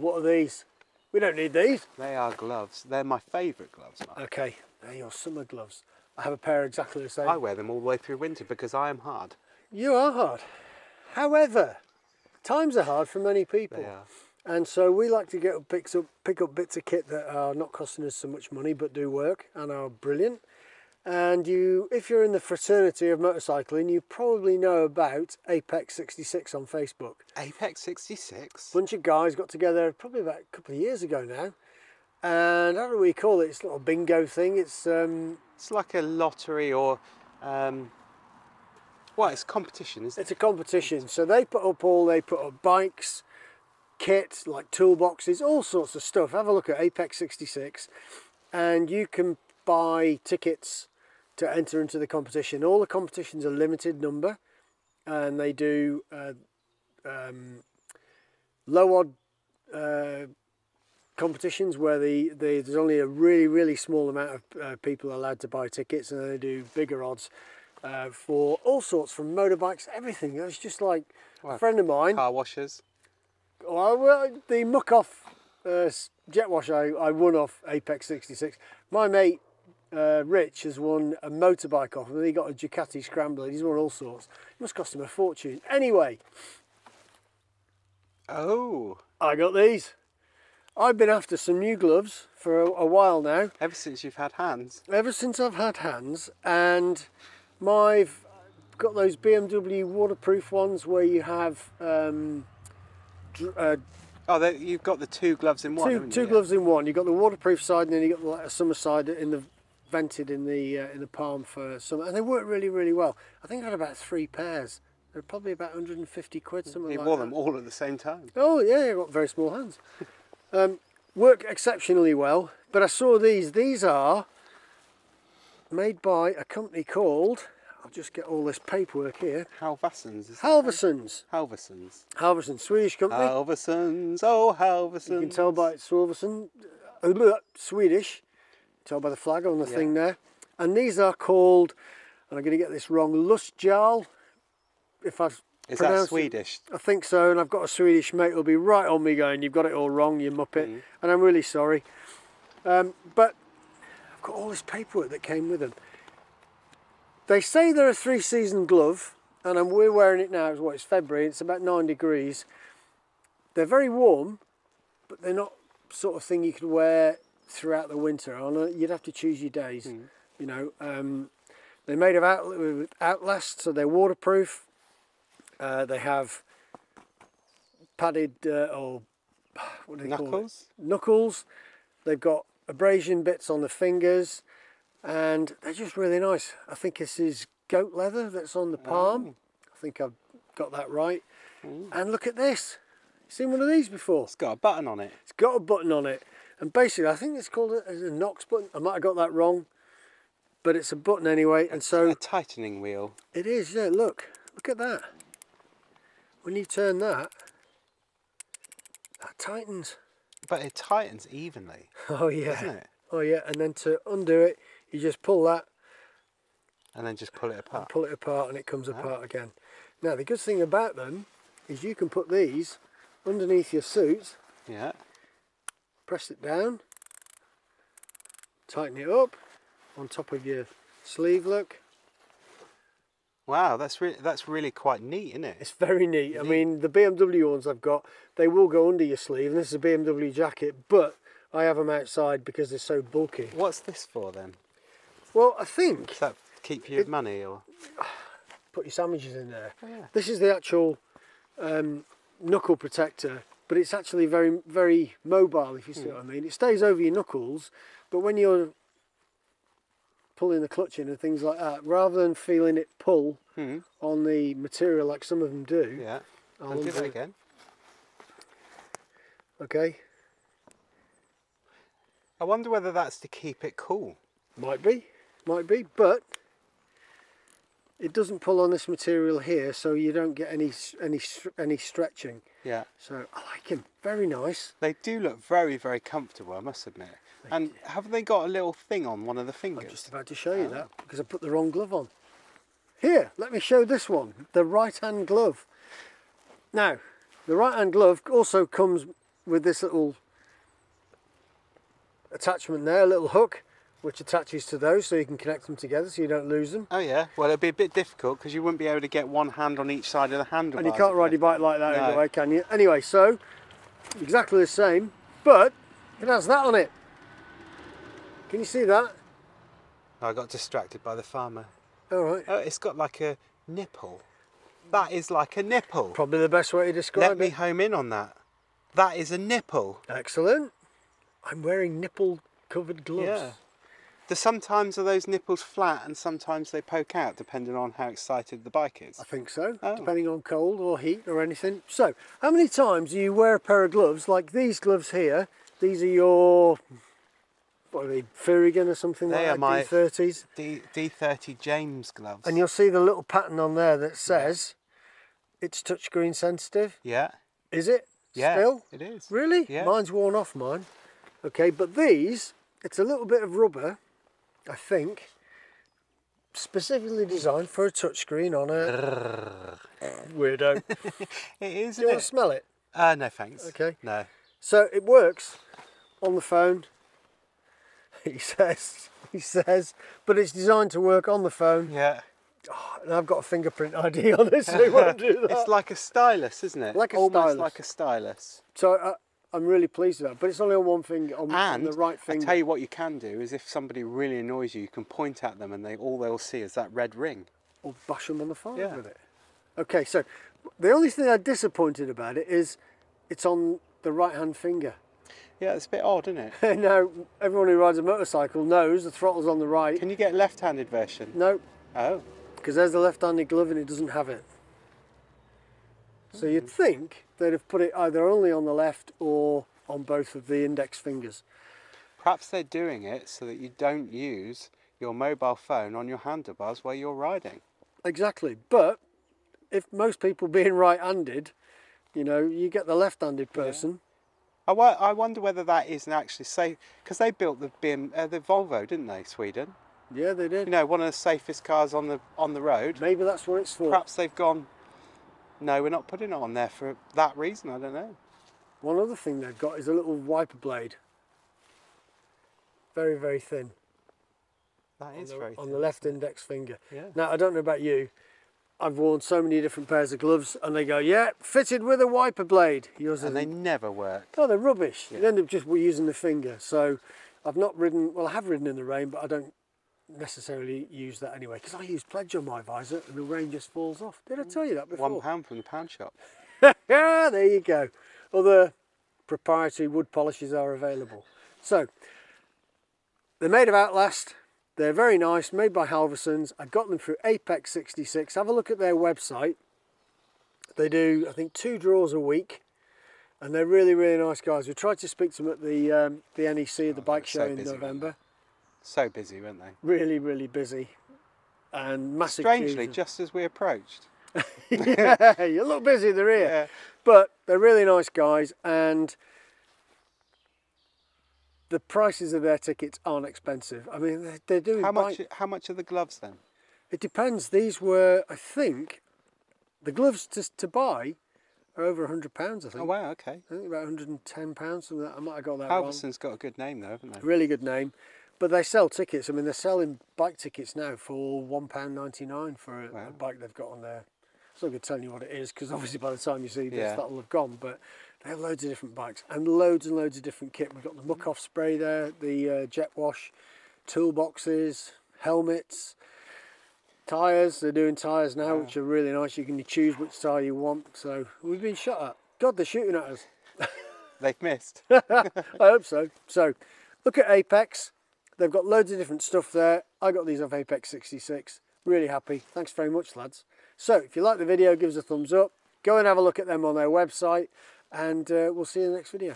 What are these? We don't need these. They are gloves. They're my favourite gloves, Mark. Okay, they're your summer gloves. I have a pair exactly the same. I wear them all the way through winter because I am hard. You are hard. However, times are hard for many people. They are. And so we like to get picks up, pick up bits of kit that are not costing us so much money but do work and are brilliant. And you, if you're in the fraternity of motorcycling, you probably know about Apex 66 on Facebook. Apex 66. bunch of guys got together probably about a couple of years ago now. And how do we call it? It's a little bingo thing. It's um, It's like a lottery or, um, well, it's competition, isn't it? it's a competition. So they put up all they put up bikes, kit like toolboxes, all sorts of stuff. Have a look at Apex 66, and you can buy tickets to enter into the competition. All the competitions are limited number, and they do uh, um, low odd uh, competitions where the, the there's only a really really small amount of uh, people allowed to buy tickets, and they do bigger odds uh, for all sorts from motorbikes, everything. It's just like a friend of mine. Car washers. Well, well, the Muc-Off uh, jet wash I, I won off Apex 66. My mate uh, Rich has won a motorbike off him. He got a Ducati Scrambler. He's won all sorts. It must cost him a fortune. Anyway, Oh, I got these. I've been after some new gloves for a, a while now. ever since you've had hands. Ever since I've had hands, and my I've got those BMW waterproof ones where you have um, dr- uh, Oh, they, you've got the two gloves in one. two, haven't two gloves in one. You've got the waterproof side, and then you've got the like, a summer side in the vented in the uh, in the palm for summer, and they work really really well. I think I had about three pairs. They're probably about 150 quid, something You like wore that. them all at the same time. Oh yeah, I've got very small hands. Um, work exceptionally well, but I saw these. These are made by a company called. I'll just get all this paperwork here. Halvarssons. Halvarssons. Halvarssons. Halvarsson, Swedish company. Halvarssons. Oh, Halvarssons. You can tell by it's Swilverson, uh, Swedish. Tell by the flag on the Yeah. thing there. And these are called, and I'm going to get this wrong, Lustjarl. If I've Is that pronounced it- Swedish? I think so, and I've got a Swedish mate who'll be right on me going, "You've got it all wrong, you muppet," Mm. and I'm really sorry. Um, but I've got all this paperwork that came with them. They say they're a three-season glove, and I'm, we're wearing it now. It's what it's February. It's about nine degrees. They're very warm, but they're not sort of thing you could wear throughout the winter. Know You'd have to choose your days. You know, um, they're made of out, Outlast, so they're waterproof. Uh, they have padded uh, or what do they call it? Knuckles? Knuckles. They've got abrasion bits on the fingers, and they're just really nice. I think this is goat leather that's on the palm. I think I've got that right. And look at this. Seen one of these before? It's got a button on it. It's got a button on it, and basically, I think it's called a, a Knox button. I might have got that wrong, but it's a button anyway. And so A tightening wheel. it is. Yeah, look, look at that. When you turn that, that tightens. But it tightens evenly, Oh yeah. Oh yeah, and then to undo it, you just pull that, And then just pull it apart. pull it apart, and it comes apart again. Now the good thing about them is you can put these underneath your suit, Yeah. Press it down, tighten it up on top of your sleeve. Look, Wow, that's really that's really quite neat, isn't it? it's very neat. I mean, the BMW ones I've got, they will go under your sleeve, and this is a BMW jacket, but I have them outside because they're so bulky. What's this for then? Well, I think Does that keep you money or? put your sandwiches in there. Oh, yeah. This is the actual um, knuckle protector, but it's actually very, very mobile, if you see what I mean. It stays over your knuckles, but when you're pulling the clutch in and things like that, rather than feeling it pull Hmm. on the material like some of them do, Yeah. I'll And do that again. okay, I wonder whether that's to keep it cool. might be, might be, but it doesn't pull on this material here, so you don't get any any any stretching. Yeah. So I like him, very nice. They do look very, very comfortable, I must admit. And haven't they got a little thing on one of the fingers? I'm just about to show you oh. that because I put the wrong glove on. Here, let me show this one, the right hand glove. Now, the right hand glove also comes with this little attachment there, a little hook, which attaches to those so you can connect them together so you don't lose them. Oh yeah. Well, it'd be a bit difficult because you wouldn't be able to get one hand on each side of the handle. And you can't ride your bike like that No. anyway, can you? Anyway, so exactly the same, but it has that on it. Can you see that? Oh, I got distracted by the farmer. All right. Oh, it's got like a nipple. That is like a nipple. Probably the best way to describe it. Let me home in on that. That is a nipple. Excellent. I'm wearing nipple covered gloves. Yeah. Do sometimes are those nipples flat and sometimes they poke out depending on how excited the bike is? I think so, Oh. depending on cold or heat or anything. So, how many times do you wear a pair of gloves like these gloves here? These are your, what are they, Furygan or something They like are that, my- D3Os. D D3O James gloves. And you'll see the little pattern on there that says it's touchscreen sensitive. yeah. Is it? Yeah. Still? It is. Really? Yeah. Mine's worn off mine. Okay, but these, it's a little bit of rubber, I think, specifically designed for a touchscreen on a weirdo. It is. Do you want to smell it? Uh, no thanks. Okay. No. So it works on the phone. He says, he says, but it's designed to work on the phone. Yeah. And I've got a fingerprint ID on it, so it won't do that. It's like a stylus, isn't it? Like a Almost stylus. like a stylus. So I, I'm really pleased with that. But it's only on one finger, on, on And the right I finger. tell you what you can do is if somebody really annoys you, you can point at them and they all they'll see is that red ring. or bash them on the forehead Yeah. with it. Okay, so the only thing I'm disappointed about it is it's on the right hand finger. Yeah, it's a bit odd, isn't it? now, everyone who rides a motorcycle knows the throttle's on the right. Can you get a left-handed version? No, Oh. because there's the left handed glove and it doesn't have it. So you'd think they'd have put it either only on the left or on both of the index fingers. Perhaps they're doing it so that you don't use your mobile phone on your handlebars while you're riding. Exactly. But if most people being right handed, you know, you get the left handed person. I, I wonder whether that isn't actually safe because they built the BM, uh, the Volvo, didn't they, Sweden? Yeah, they did. You know, one of the safest cars on the on the road. Maybe that's what it's for. Perhaps they've gone. No, we're not putting it on there for that reason. I don't know. One other thing they've got is a little wiper blade. Very, very thin. That is on the, very on thin. the left index finger. Yeah. Now, I don't know about you. I've worn so many different pairs of gloves and they go, yeah, fitted with a wiper blade. Yours And they never work. Oh, they're rubbish. You end up just using the finger. So I've not ridden, well, I have ridden in the rain, but I don't necessarily use that anyway because I use pledge on my visor and the rain just falls off. Did I tell you that before? One pound from the pound shop. yeah, there you go. Other proprietary wood polishes are available. So, they're made of Outlast. They're very nice, made by Halvarssons. I got them through Apex 66. Have a look at their website. They do, I think, two draws a week. And they're really, really nice guys. We tried to speak to them at the um, the NEC, the bike show so in November. So busy, weren't they? Really, really busy. And massive Strangely, queues. just as we approached. yeah, you look busy, they're here. Yeah. But they're really nice guys, and the prices of their tickets aren't expensive. I mean, they're, they're doing. How bike- much? How much are the gloves then? It depends. These were, I think, the gloves to, to buy are over hundred pounds. I think. Oh wow, okay. I think about hundred and ten pounds. Something like that. I might have got that wrong. Halvarsson's got a good name though, haven't they? Really good name. But they sell tickets. I mean, they're selling bike tickets now for one pound ninety nine for a, a bike they've got on there. It's not going to tell you what it is because obviously by the time you see this, Yeah. that'll have gone. But they have loads of different bikes and loads and loads of different kit. We've got the Muc-Off spray there, the uh, jet wash, toolboxes, helmets, tyres. They're doing tyres now, which are really nice. You can choose which tyre you want. So we've been shot at. God, they're shooting at us. They've missed. I hope so. So, look at Apex. They've got loads of different stuff there. I got these off Apex 66. Really happy. Thanks very much, lads. So, if you like the video, give us a thumbs up. Go and have a look at them on their website, and uh, we'll see you in the next video.